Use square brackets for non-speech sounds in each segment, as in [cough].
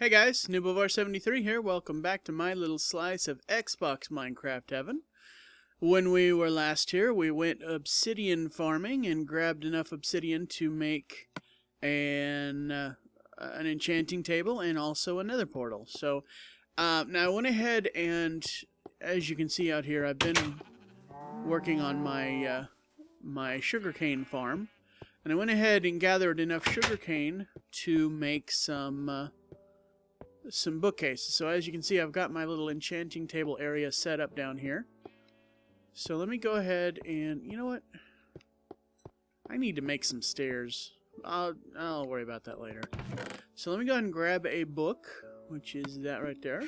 Hey guys, Noobivore73 here. Welcome back to my little slice of Xbox Minecraft heaven. When we were last here, we went obsidian farming and grabbed enough obsidian to make an uh, an enchanting table and also another portal. So uh, now I went ahead and, as you can see out here, I've been working on my uh, my sugarcane farm, and I went ahead and gathered enough sugarcane to make some uh, some bookcases. So as you can see, I've got my little enchanting table area set up down here. So let me go ahead and, you know what? I need to make some stairs. I'll, I'll worry about that later. So let me go ahead and grab a book, which is that right there.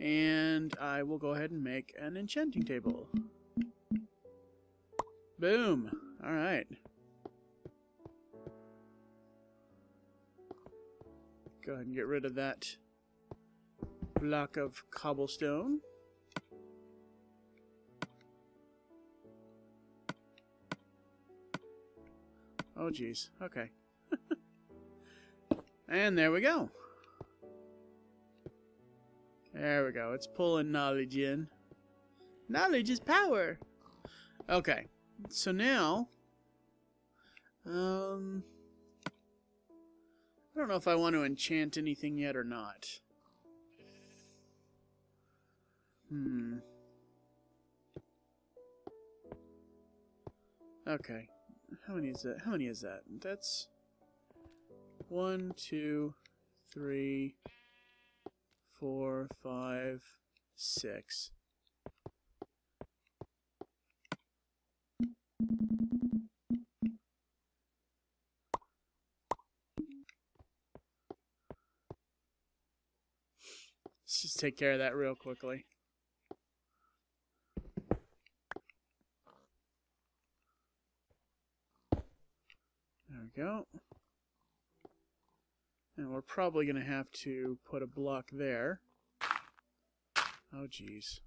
And I will go ahead and make an enchanting table. Boom. Alright. Go ahead and get rid of that block of cobblestone. Oh, jeez. Okay. [laughs] and there we go. There we go. It's pulling knowledge in. Knowledge is power. Okay. So now, um, don't know if I want to enchant anything yet or not. Hmm. Okay. How many is that? How many is that? That's one, two, three, four, five, six. Take care of that real quickly. There we go. And we're probably going to have to put a block there. Oh, jeez.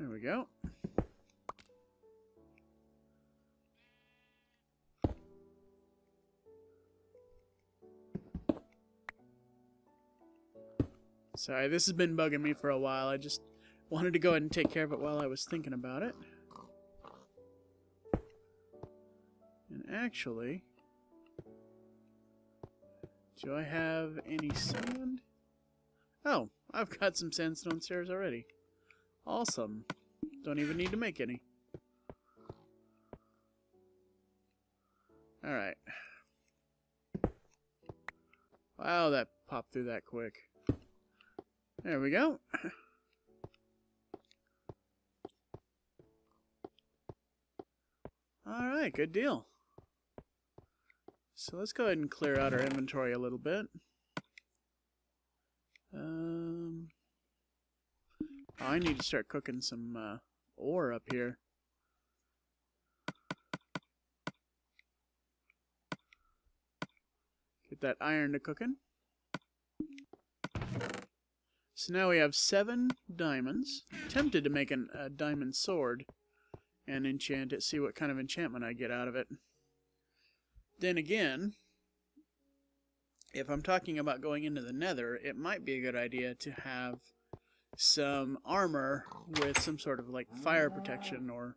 There we go. Sorry, this has been bugging me for a while. I just wanted to go ahead and take care of it while I was thinking about it. And actually, do I have any sand? Oh, I've got some sandstone stairs already. Awesome. Don't even need to make any. Alright. Wow, that popped through that quick. There we go. Alright, good deal. So let's go ahead and clear out our inventory a little bit. Um, oh, I need to start cooking some uh, ore up here. Get that iron to cooking. So now we have seven diamonds. Tempted to make an, a diamond sword and enchant it, see what kind of enchantment I get out of it. Then again, if I'm talking about going into the nether, it might be a good idea to have some armor with some sort of like fire protection or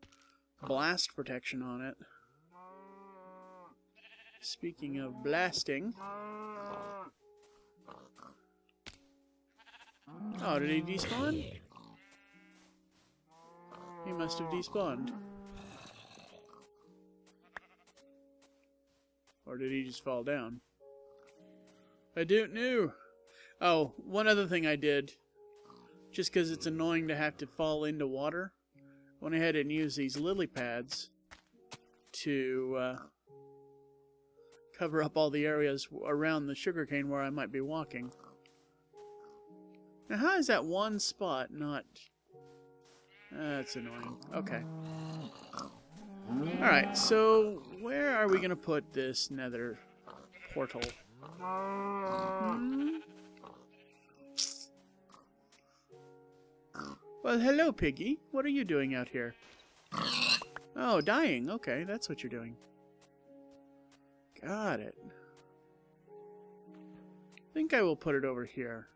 blast protection on it. Speaking of blasting, Oh, did he despawn? He must have despawned. Or did he just fall down? I don't know. Oh, one other thing I did. Just because it's annoying to have to fall into water. Went ahead and used these lily pads to uh, cover up all the areas around the sugarcane where I might be walking. Now, how is that one spot not... That's annoying. Okay. Alright, so where are we going to put this nether portal? Hmm? Well, hello, Piggy. What are you doing out here? Oh, dying. Okay, that's what you're doing. Got it. I think I will put it over here.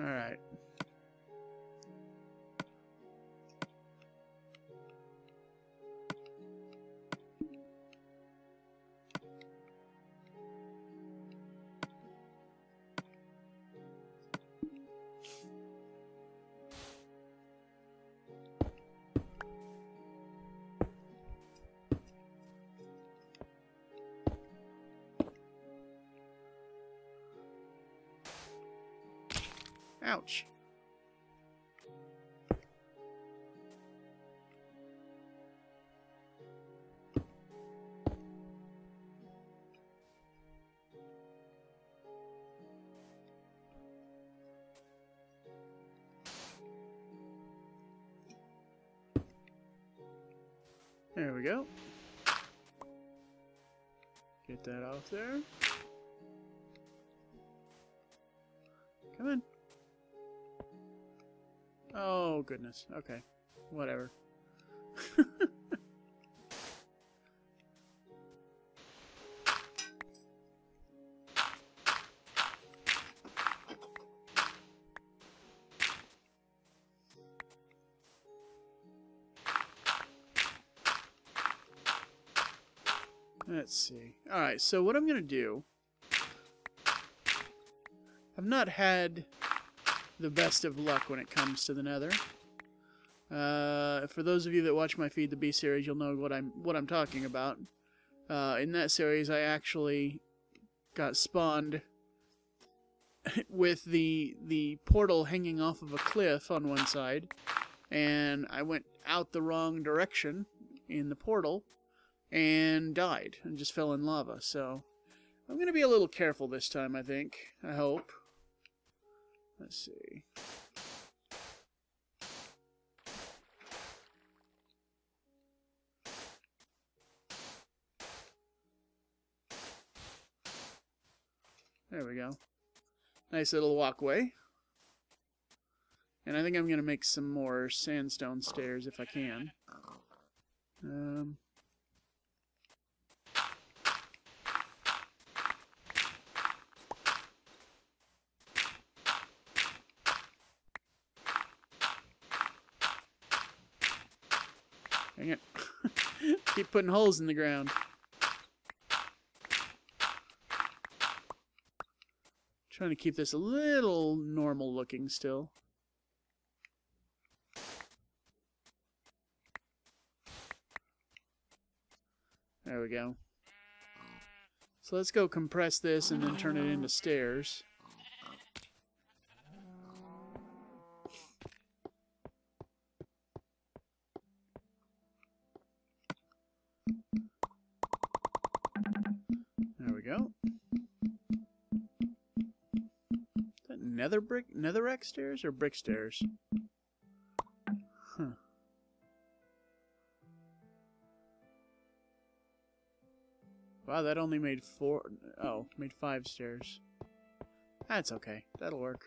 All right. Ouch. There we go. Get that off there. Come in. Oh, goodness. Okay. Whatever. Let's see. Alright, so what I'm going to do... I've not had the best of luck when it comes to the Nether. Uh, for those of you that watch my Feed the Beast series, you'll know what I'm what I'm talking about. Uh, in that series, I actually got spawned [laughs] with the the portal hanging off of a cliff on one side, and I went out the wrong direction in the portal and died and just fell in lava. So I'm going to be a little careful this time, I think. I hope. Let's see. There we go. Nice little walkway. And I think I'm going to make some more sandstone stairs if I can. Um, Dang it. Keep putting holes in the ground. Trying to keep this a little normal looking still. There we go. So let's go compress this and then turn it into stairs. Nether brick, netherrack stairs or brick stairs? Huh. Wow, that only made four. Oh, made five stairs. That's okay. That'll work.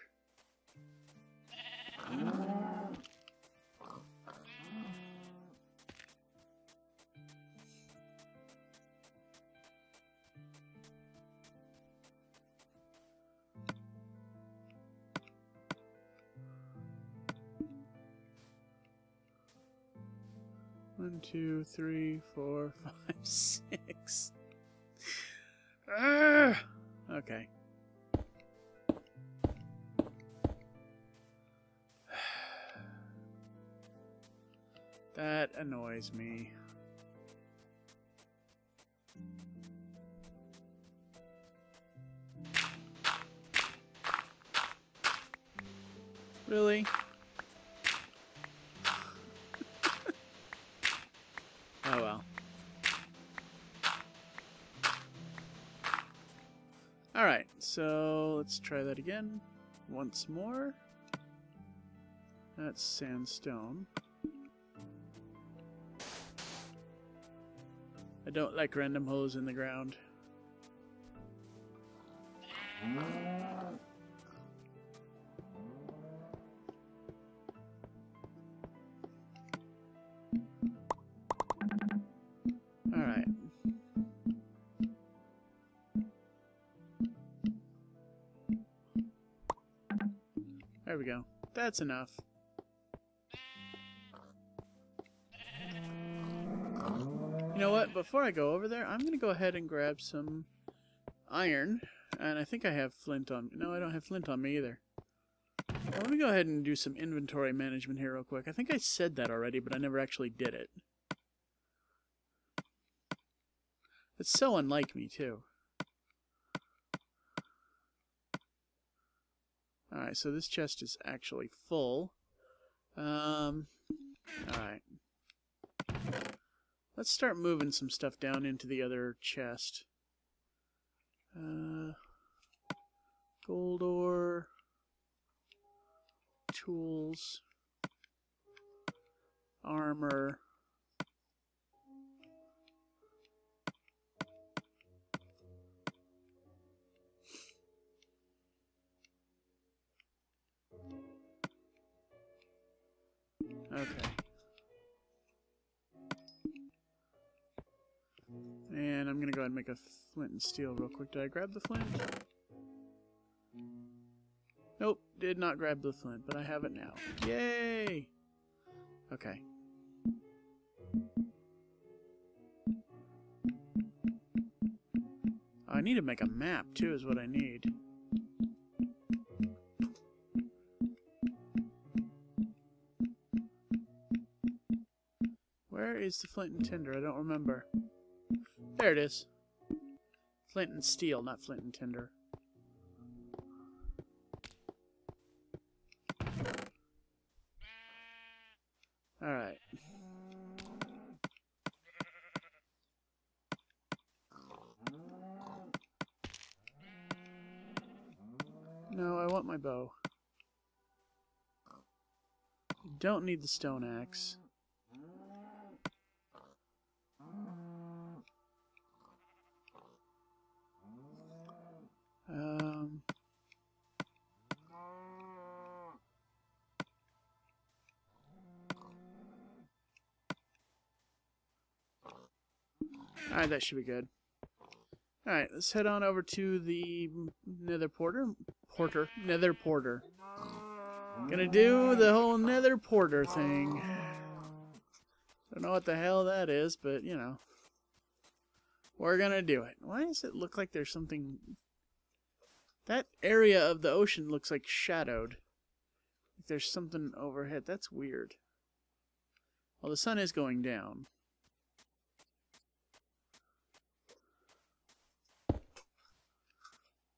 One, two, three, four, [laughs] five, six. Ah! Okay. [sighs] That annoys me. So let's try that again once more. That's sandstone. I don't like random holes in the ground. Mm. There we go. That's enough. You know what? Before I go over there, I'm going to go ahead and grab some iron. And I think I have flint on No, I don't have flint on me either. Well, let me go ahead and do some inventory management here real quick. I think I said that already, but I never actually did it. It's so unlike me, too. Alright, so this chest is actually full. Um, alright. Let's start moving some stuff down into the other chest. Uh, gold ore, tools, armor. Okay. And I'm going to go ahead and make a flint and steel real quick. Did I grab the flint? Nope, did not grab the flint, but I have it now. Yay! Okay. I need to make a map, too, is what I need. Is the flint and tinder? I don't remember. There it is. Flint and steel, not flint and tinder. Alright. No, I want my bow. Don't need the stone axe. Um, Alright, that should be good. Alright, let's head on over to the nether porter. Porter. Nether porter. Gonna do the whole nether porter thing. Don't know what the hell that is, but, you know. We're gonna do it. Why does it look like there's something... That area of the ocean looks like shadowed. Like there's something overhead. That's weird. Well, the sun is going down.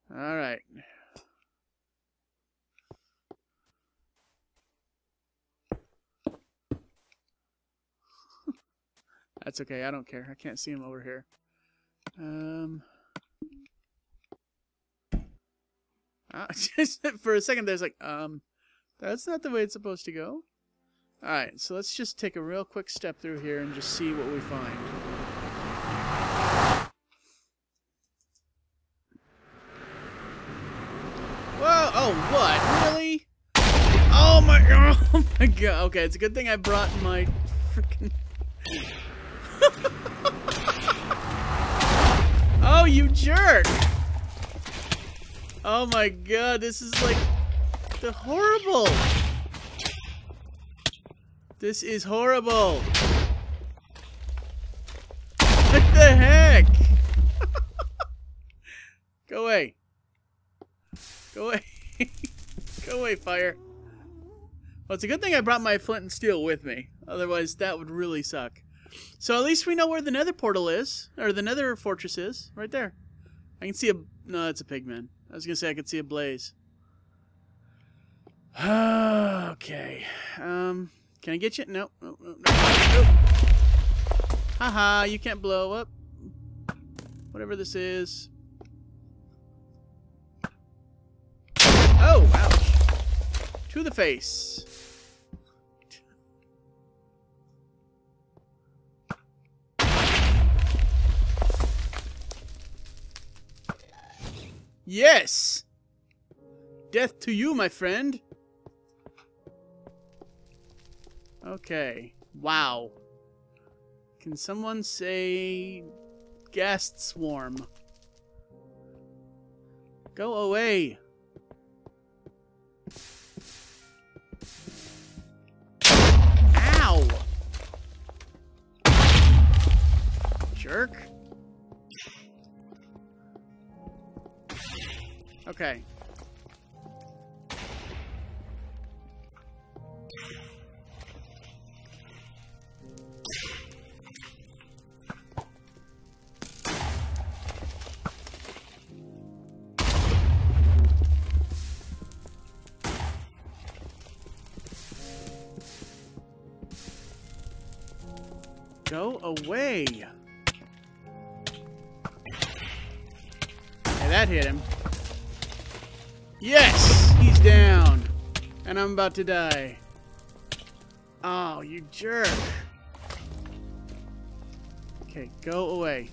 All right. [laughs] That's okay. I don't care. I can't see him over here. Um. Uh, [laughs] just for a second, there's like, um, that's not the way it's supposed to go. All right, so let's just take a real quick step through here and just see what we find. Whoa! Oh, what? Really? Oh my! [laughs] Oh my god! Okay, it's a good thing I brought my freaking. [laughs] oh, you jerk! Oh my god, this is like the horrible. This is horrible. What the heck? [laughs] Go away. Go away. [laughs] Go away, fire. Well, it's a good thing I brought my flint and steel with me. Otherwise, that would really suck. So at least we know where the nether portal is. Or the nether fortress is. Right there. I can see a... No, it's a pigman. I was gonna say I could see a blaze. [sighs] okay. Um, can I get you? No. no, no, no. Haha, you can't blow up. Whatever this is. Oh, ouch. To the face. Yes! Death to you, my friend. Okay. Wow. Can someone say ghast swarm? Go away. Ow! Jerk. Okay. Go away. Hey, that hit him. Yes! He's down. And I'm about to die. Oh, you jerk. Okay, go away.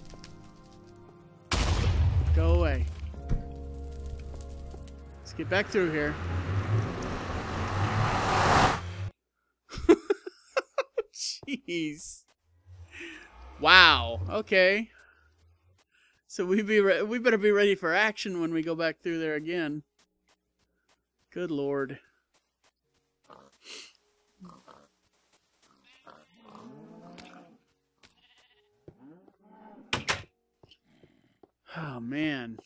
Go away. Let's get back through here. [laughs] Jeez. Wow. Okay. So we be we better be ready for action when we go back through there again. Good lord. Oh man.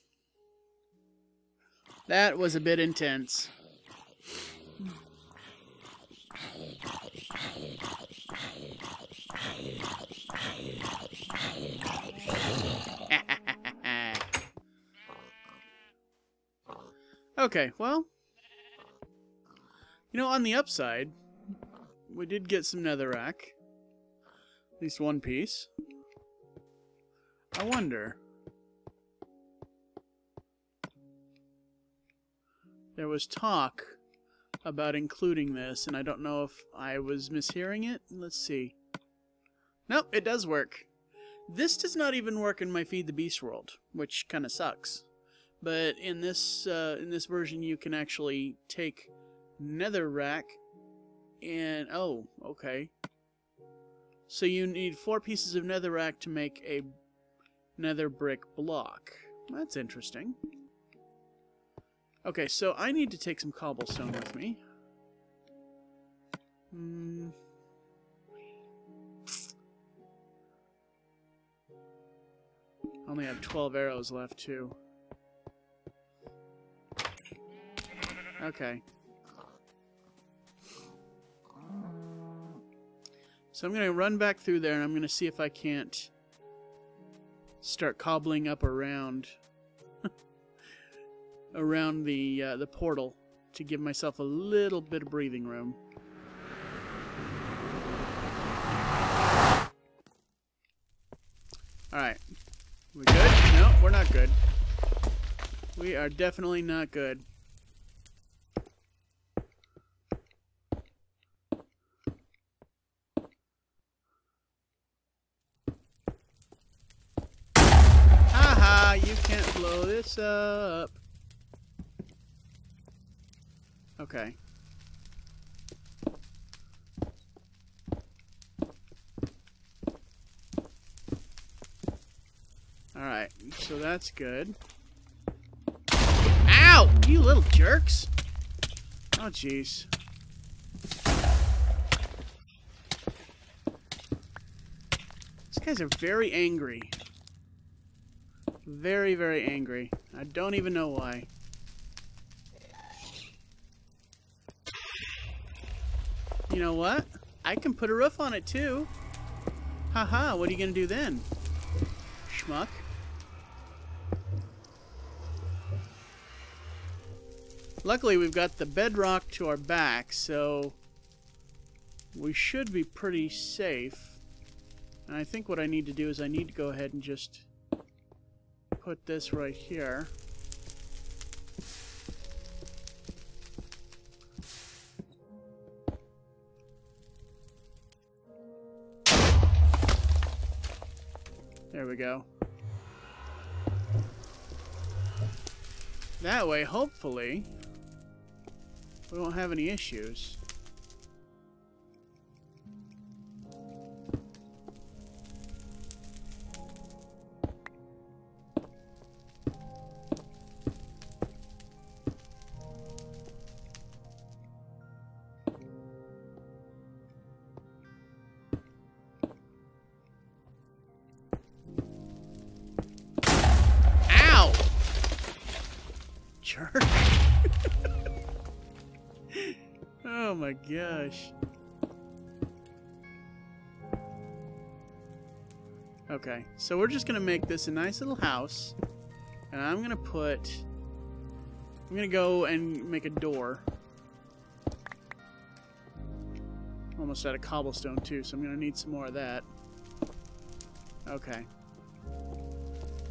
That was a bit intense. [laughs] okay, well, you know, on the upside, we did get some netherrack. At least one piece. I wonder. There was talk about including this, and I don't know if I was mishearing it. Let's see. Nope, it does work. This does not even work in my Feed the Beast world, which kind of sucks. But in this uh, in this version, you can actually take netherrack and oh, okay. So you need four pieces of nether netherrack to make a nether brick block. That's interesting. Okay, so I need to take some cobblestone with me. Hmm. only have 12 arrows left, too. Okay. So I'm going to run back through there and I'm going to see if I can't start cobbling up around [laughs] around the uh, the portal to give myself a little bit of breathing room. Alright. We good? No, we're not good. We are definitely not good. Haha, you can't blow this up. Okay. Alright, so that's good. Ow! You little jerks! Oh, jeez. These guys are very angry. Very, very angry. I don't even know why. You know what? I can put a roof on it too. Haha, what are you gonna do then? Schmuck. Luckily, we've got the bedrock to our back, so we should be pretty safe. And I think what I need to do is I need to go ahead and just put this right here. There we go. That way, hopefully, we won't have any issues. Gosh. Okay, so we're just gonna make this a nice little house. And I'm gonna put... I'm gonna go and make a door. Almost out of cobblestone too, so I'm gonna need some more of that. Okay.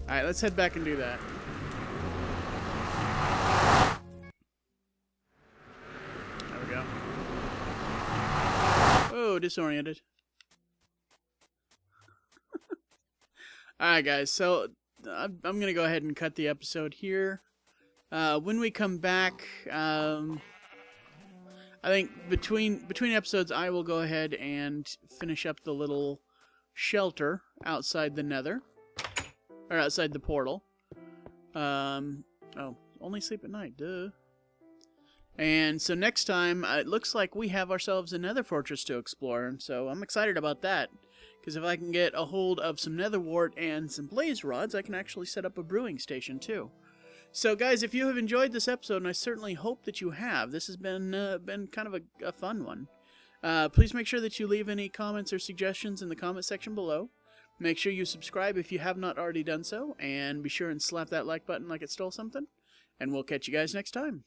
Alright, let's head back and do that. Disoriented. [laughs] Alright, guys, so I'm, I'm going to go ahead and cut the episode here. Uh, when we come back, um, I think between between episodes, I will go ahead and finish up the little shelter outside the nether or outside the portal. Um, oh, only sleep at night, duh. And so next time, uh, it looks like we have ourselves another fortress to explore, so I'm excited about that. Because if I can get a hold of some nether wart and some blaze rods, I can actually set up a brewing station too. So guys, if you have enjoyed this episode, and I certainly hope that you have, this has been uh, been kind of a, a fun one. Uh, please make sure that you leave any comments or suggestions in the comment section below. Make sure you subscribe if you have not already done so, and be sure and slap that like button like it stole something. And we'll catch you guys next time.